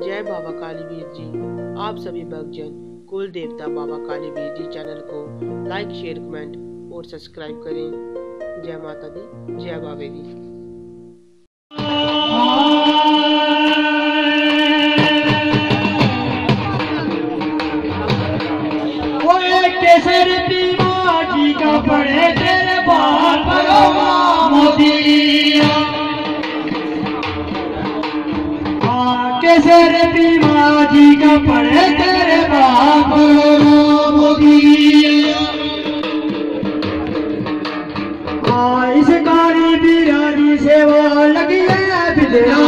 जय बाबा कालीवीर जी। आप सभी भक्तजन, कुल देवता बाबा कालीवीर जी चैनल को लाइक शेयर कमेंट और सब्सक्राइब करें। जय माता दी, जय बाबे दी। केसर जी का पड़े तेरे बाप मोदी। इस कारी बिरानी सेवा लगी है विद्या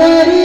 करी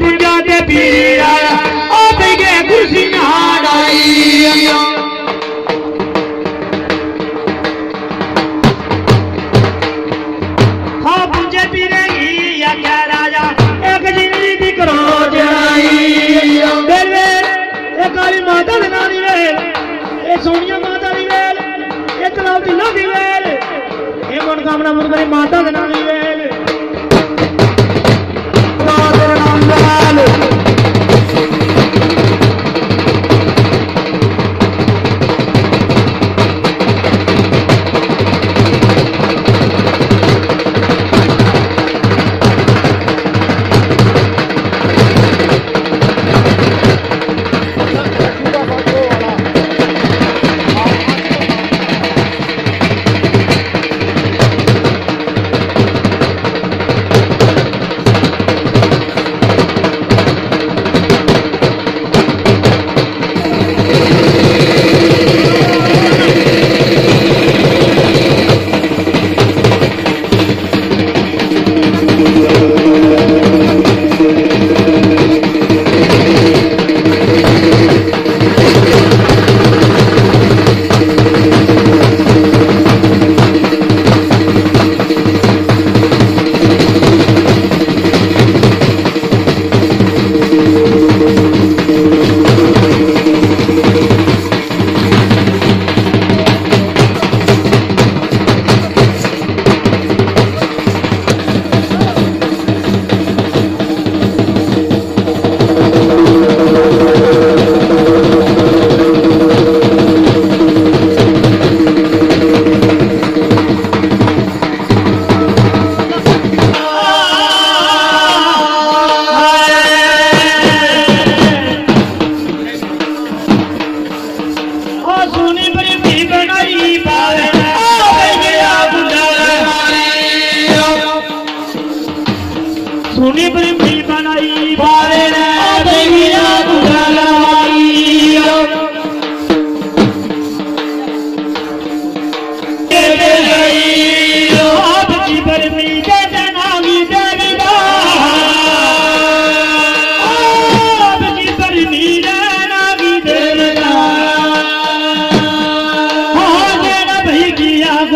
पूजा ते पीड़े कुर्सी मनोकामना माता नाम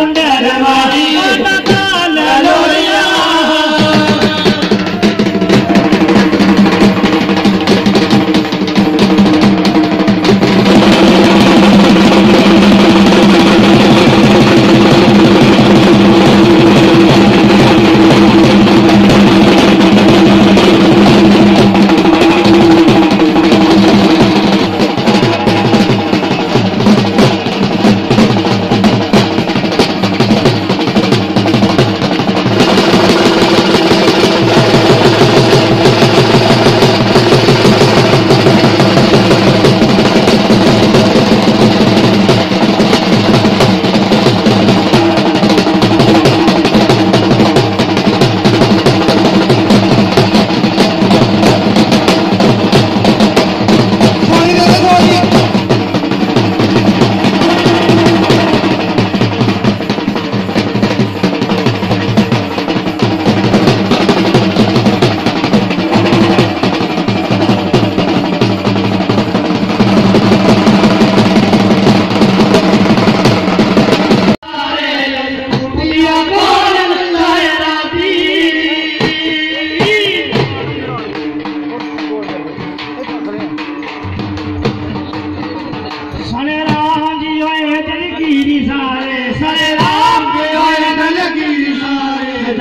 സുന്ദരമായി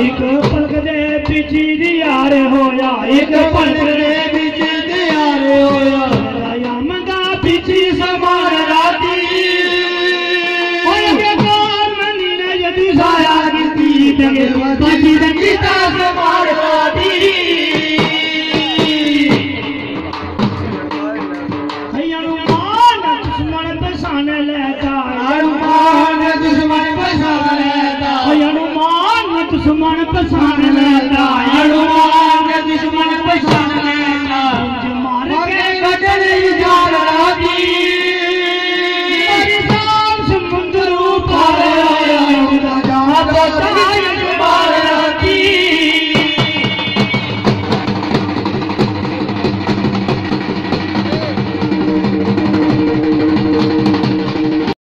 ਇੱਕ ਪਲਕ ਦੇ ਪਿੱਛੇ ਦੀ ਯਾਰ ਹੋਇਆ ਇੱਕ ਪਲਕ ਦੇ you.